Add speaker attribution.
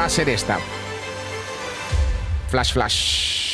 Speaker 1: va a ser esta. Flash, flash.